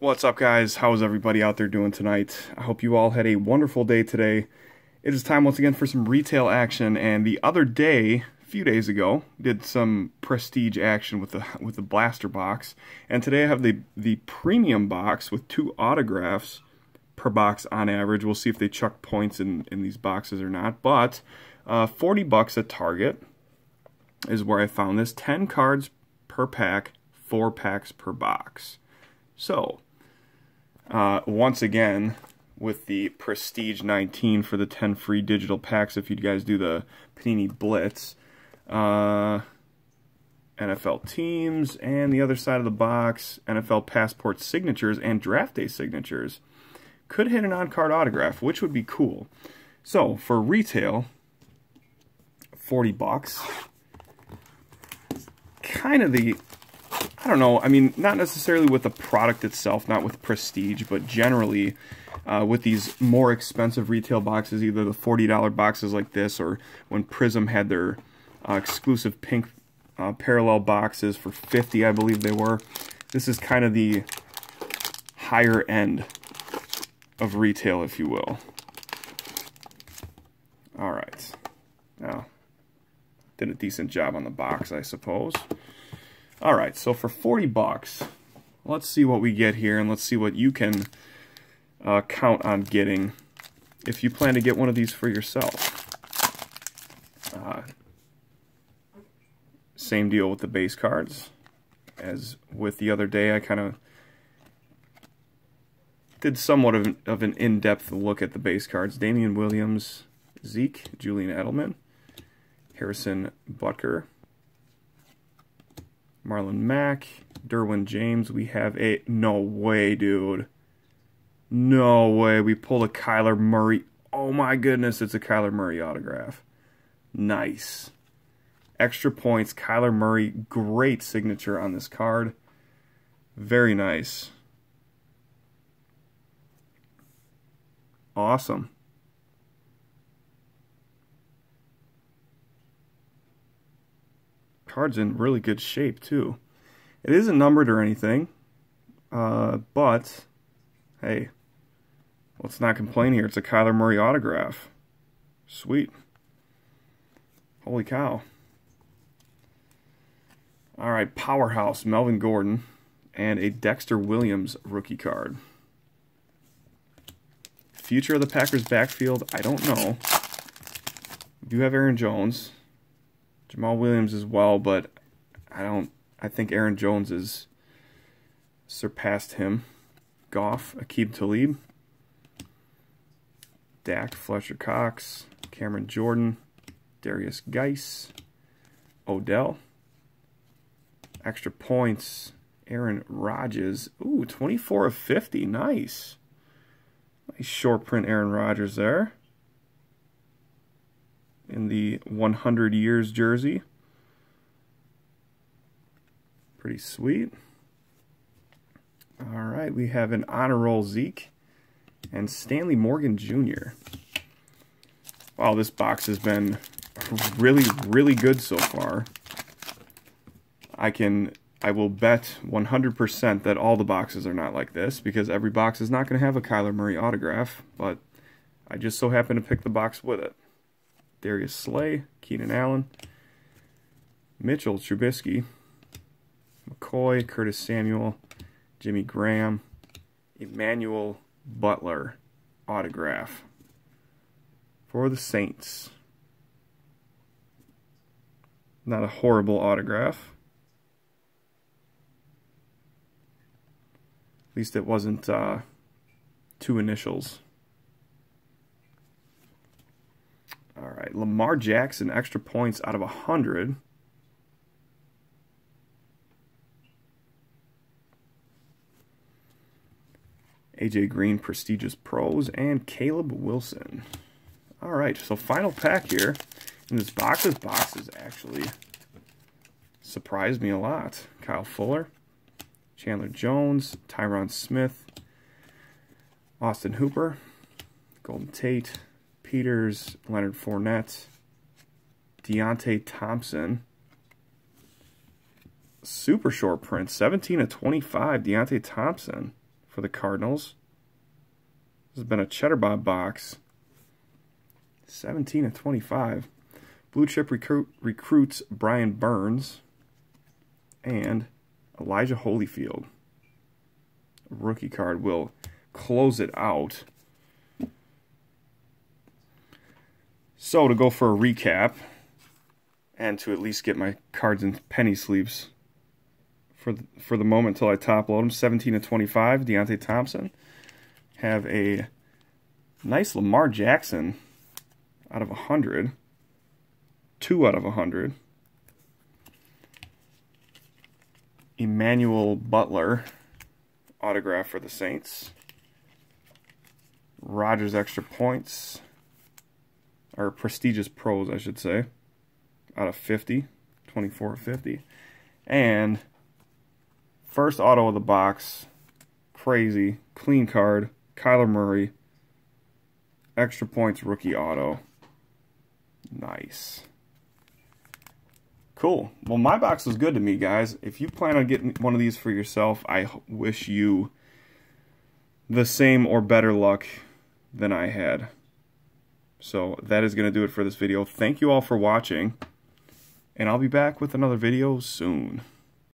What's up, guys? How's everybody out there doing tonight? I hope you all had a wonderful day today. It is time once again for some retail action, and the other day, a few days ago, did some prestige action with the with the blaster box, and today I have the the premium box with two autographs per box on average. We'll see if they chuck points in in these boxes or not, but uh, 40 bucks at Target is where I found this. 10 cards per pack, four packs per box. So, uh, once again, with the Prestige 19 for the 10 free digital packs, if you guys do the Panini Blitz, uh, NFL teams, and the other side of the box, NFL passport signatures and draft day signatures. Could hit an on-card autograph, which would be cool. So, for retail, 40 bucks. Kind of the I don't know. I mean, not necessarily with the product itself, not with prestige, but generally uh, with these more expensive retail boxes, either the $40 boxes like this or when Prizm had their uh, exclusive pink uh, parallel boxes for 50 I believe they were. This is kind of the higher end of retail, if you will. All right. Now, did a decent job on the box, I suppose. All right, so for 40 bucks, let's see what we get here, and let's see what you can uh, count on getting if you plan to get one of these for yourself. Uh, same deal with the base cards. As with the other day, I kind of did somewhat of an, of an in-depth look at the base cards. Damien Williams, Zeke, Julian Edelman, Harrison Butker, Marlon Mack, Derwin James. We have a... No way, dude. No way. We pulled a Kyler Murray. Oh my goodness, it's a Kyler Murray autograph. Nice. Extra points. Kyler Murray. Great signature on this card. Very nice. Awesome. Card's in really good shape, too. It isn't numbered or anything, uh, but, hey, let's not complain here. It's a Kyler Murray autograph. Sweet. Holy cow. All right, powerhouse, Melvin Gordon, and a Dexter Williams rookie card. Future of the Packers backfield, I don't know. We do have Aaron Jones. Jamaal Williams as well, but I don't. I think Aaron Jones has surpassed him. Goff, Aqib Talib, Dak, Fletcher Cox, Cameron Jordan, Darius Guice, Odell. Extra points, Aaron Rodgers. Ooh, 24 of 50. Nice. Nice short print Aaron Rodgers there in the 100 years jersey. Pretty sweet. All right, we have an honor roll Zeke and Stanley Morgan Jr. Wow, this box has been really, really good so far. I can, I will bet 100% that all the boxes are not like this because every box is not going to have a Kyler Murray autograph, but I just so happen to pick the box with it. Darius Slay, Keenan Allen, Mitchell Trubisky, McCoy, Curtis Samuel, Jimmy Graham, Emmanuel Butler autograph for the Saints. Not a horrible autograph. At least it wasn't uh, two initials. All right, Lamar Jackson, extra points out of 100. AJ Green, prestigious pros, and Caleb Wilson. All right, so final pack here. And this box, this box is actually surprised me a lot. Kyle Fuller, Chandler Jones, Tyron Smith, Austin Hooper, Golden Tate, Peters, Leonard Fournette, Deionte Thompson. Super short print, 17 of 25, Deionte Thompson for for the Cardinals. This has been a Cheddar Bob box. 17 of 25. Blue Chip recruit, recruits Brian Burns and Elijah Holyfield. rookie card will close it out. So to go for a recap, and to at least get my cards in penny sleeves for the, for the moment until I top load them. 17 to 25, Deionte Thompson. Have a nice Lamar Jackson out of 100. Two out of 100. Emmanuel Butler autograph for the Saints. Rodgers extra points. Or prestigious pros, I should say. Out of 50. 24 of 50. And first auto of the box. Crazy. Clean card. Kyler Murray. Extra points rookie auto. Nice. Cool. Well, my box was good to me, guys. If you plan on getting one of these for yourself, I wish you the same or better luck than I had. So that is going to do it for this video. Thank you all for watching. And I'll be back with another video soon.